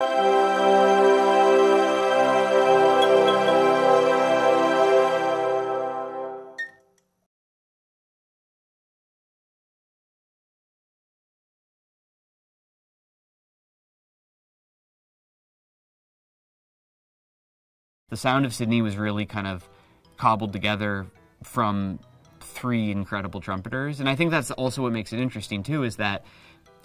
The sound of Sidney was really kind of cobbled together from three incredible trumpeters. And I think that's also what makes it interesting too, is that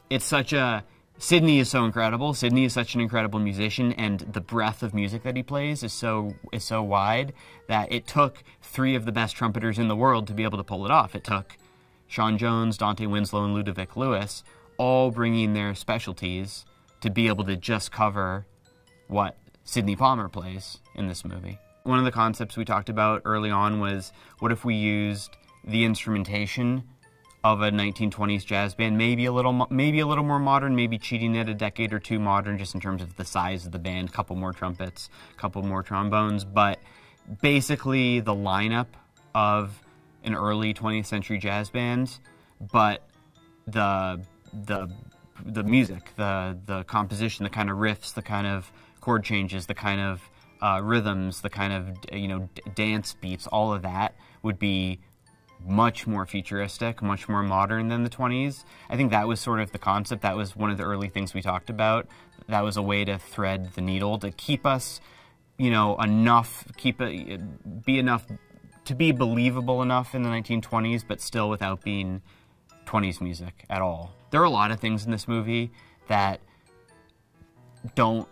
it's such a Sidney is so incredible. Sidney is such an incredible musician, and the breadth of music that he plays is so is so wide that it took three of the best trumpeters in the world to be able to pull it off. It took Sean Jones, Dontae Winslow, and Ludovic Louis all bringing their specialties to be able to just cover what Sidney Palmer plays in this movie. One of the concepts we talked about early on was what if we used the instrumentation of a 1920s jazz band, maybe a little, maybe a little more modern, maybe cheating it a decade or two modern, just in terms of the size of the band, a couple more trumpets, a couple more trombones, but basically the lineup of an early 20th century jazz band, but the the the music, the the composition, the kind of riffs, the kind of chord changes, the kind of uh, rhythms, the kind of you know dance beats, all of that would be much more futuristic, much more modern than the 20s. I think that was sort of the concept. That was one of the early things we talked about. That was a way to thread the needle to keep us, you know, enough, keep it, be enough, to be believable enough in the 1920s, but still without being 20s music at all. There are a lot of things in this movie that don't,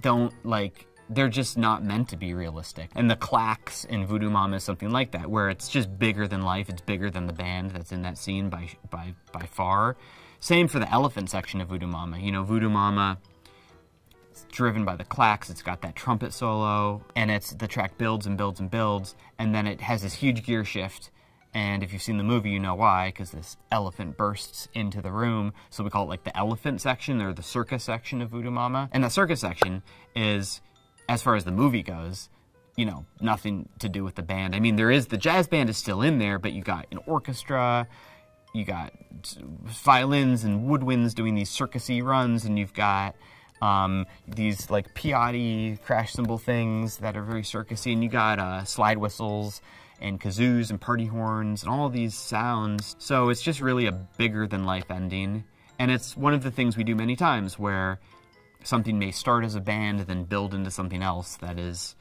don't like they're just not meant to be realistic. And the clacks in Voodoo Mama is something like that, where it's just bigger than life. It's bigger than the band that's in that scene by by by far. Same for the elephant section of Voodoo Mama. You know, Voodoo Mama it's driven by the clacks. It's got that trumpet solo, and it's the track builds and builds and builds, and then it has this huge gear shift. And if you've seen the movie, you know why, because this elephant bursts into the room. So we call it like the elephant section or the circus section of Voodoo Mama. And that circus section is as far as the movie goes, you know, nothing to do with the band. I mean, there is the jazz band is still in there, but you got an orchestra, you got violins and woodwinds doing these circusy runs, and you've got um, these like Piatti crash cymbal things that are very circusy, and you got uh, slide whistles and kazoos and party horns and all these sounds. So it's just really a bigger than life ending. And it's one of the things we do many times where something may start as a band then build into something else that is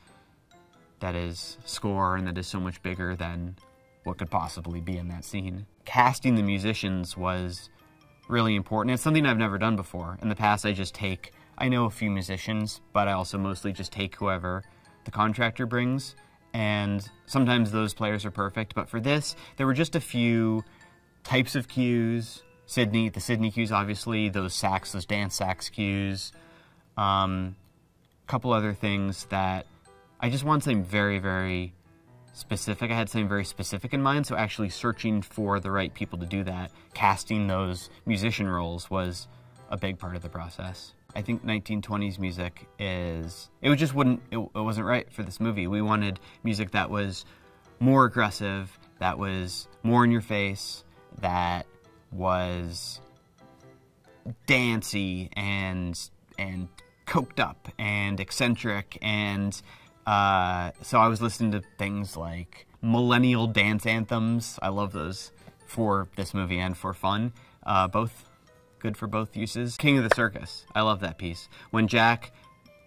that is score and that is so much bigger than what could possibly be in that scene. Casting the musicians was really important. It's something I've never done before. In the past, I just take, I know a few musicians, but I also mostly just take whoever the contractor brings. And sometimes those players are perfect. But for this, there were just a few types of cues. Sidney, the Sidney cues, obviously, those sax, those dance sax cues, a um, couple other things that I just want something very, very specific. I had something very specific in mind, so actually searching for the right people to do that, casting those musician roles was a big part of the process. I think 1920s music is, it just wouldn't, it, it wasn't right for this movie. We wanted music that was more aggressive, that was more in your face, that was dancey and and coked up and eccentric and uh, so I was listening to things like millennial dance anthems. I love those for this movie and for fun. Uh, both good for both uses. King of the Circus. I love that piece. When Jack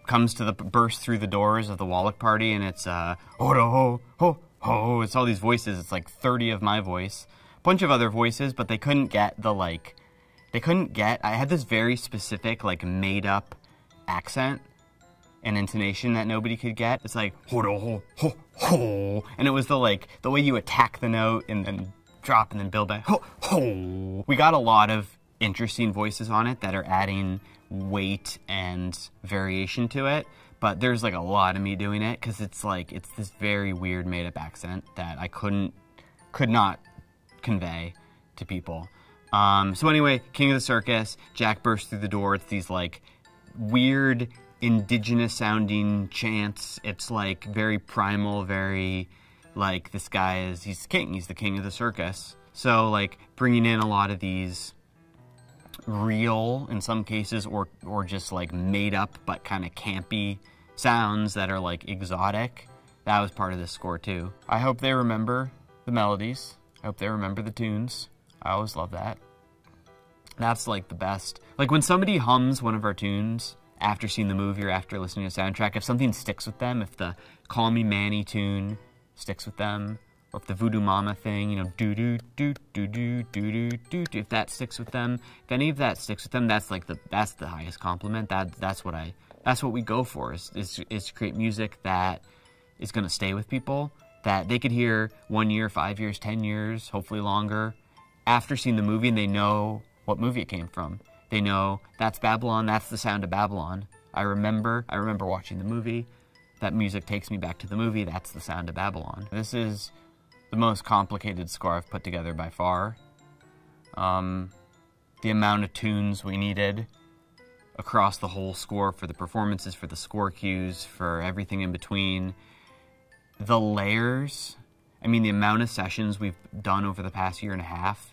comes to the burst through the doors of the Wallach party and it's uh ho ho ho ho it's all these voices. It's like 30 of my voice. a Bunch of other voices, but they couldn't get the like they couldn't get I had this very specific like made up accent and intonation that nobody could get. It's like ho ho ho and it was the like the way you attack the note and then drop and then build back ho ho. We got a lot of interesting voices on it that are adding weight and variation to it. But there's like a lot of me doing it because it's like it's this very weird made up accent that I couldn't could not convey to people. Um, so anyway, King of the Circus, Jack bursts through the door. It's these like weird indigenous sounding chants. It's like very primal, very like this guy is he's king. He's the king of the circus. So like bringing in a lot of these real in some cases or or just like made up but kind of campy sounds that are like exotic. That was part of this score too. I hope they remember the melodies. I hope they remember the tunes. I always love that. That's like the best. Like when somebody hums one of our tunes after seeing the movie or after listening to the soundtrack, if something sticks with them, if the Call Me Manny tune sticks with them, or if the Voodoo Mama thing, you know, do do do do do do do do, if that sticks with them, if any of that sticks with them, that's like the that's the highest compliment. That that's what I that's what we go for is is, is to create music that is going to stay with people that they could hear one year, five years, ten years, hopefully longer, after seeing the movie, and they know what movie it came from. They know that's Babylon. That's the sound of Babylon. I remember. I remember watching the movie. That music takes me back to the movie. That's the sound of Babylon. This is the most complicated score I've put together by far. Um, the amount of tunes we needed across the whole score for the performances, for the score cues, for everything in between. The layers, I mean, the amount of sessions we've done over the past year and a half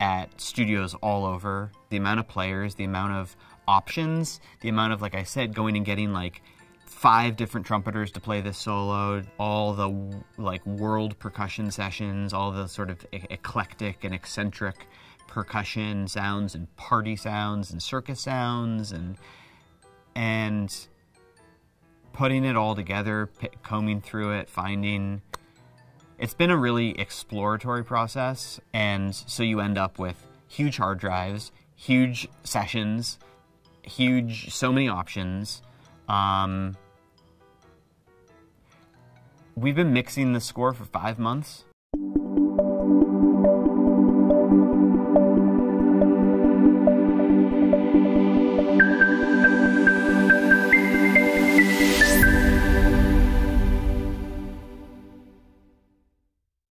at studios all over, the amount of players, the amount of options, the amount of, like I said, going and getting like five different trumpeters to play this solo, all the like world percussion sessions, all the sort of e eclectic and eccentric percussion sounds and party sounds and circus sounds and and putting it all together, combing through it, finding it's been a really exploratory process, and so you end up with huge hard drives, huge sessions, huge so many options. Um, we've been mixing the score for five months.